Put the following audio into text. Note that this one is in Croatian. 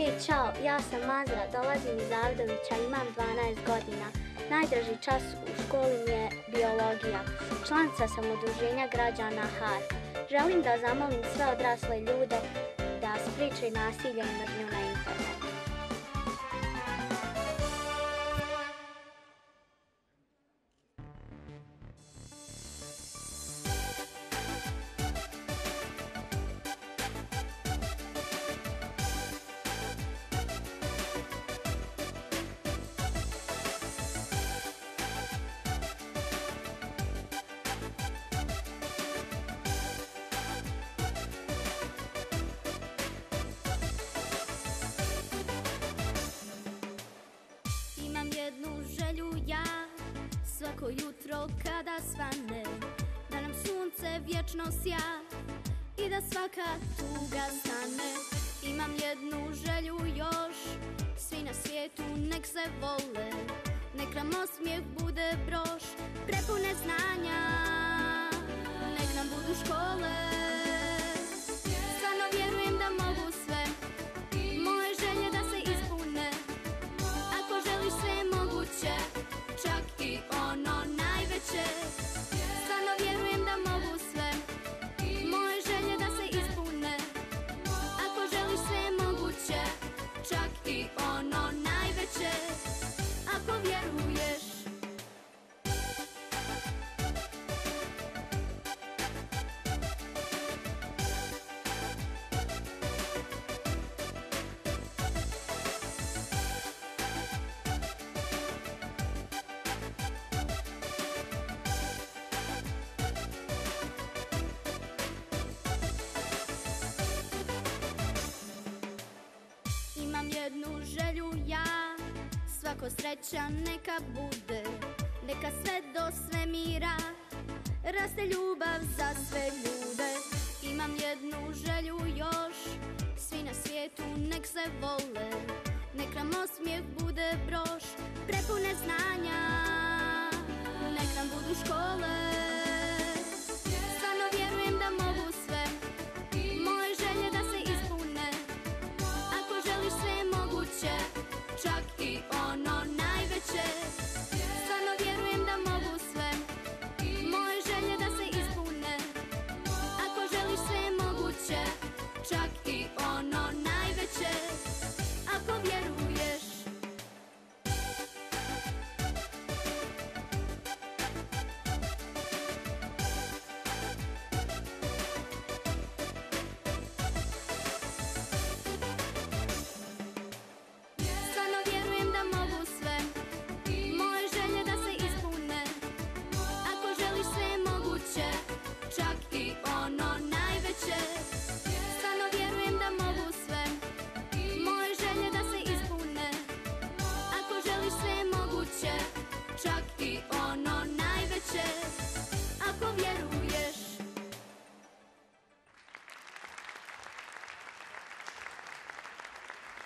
Hej, čao, ja sam Mazra, dolazim iz Avdovića, imam 12 godina. Najdraži čas u školi mi je biologija. Članica sam udruženja građana HAR. Želim da zamolim sve odrasle ljude da spričaju nasilje i mržnju na internetu. Svako jutro kada svane Da nam sunce vječno sja I da svaka tuga stane. Imam jednu želju još Svi na svijetu nek se vole Nek nam osmijeh bude broš Prepune znanja Nek nam budu škole jednu želju ja. Svako sreća neka bude Neka sve do svemira. Raste ljubav za sve ljude. Imam jednu želju još Svi na svijetu nek se vole. Nek nam osmijeh bude broš Prepune znanja ashes.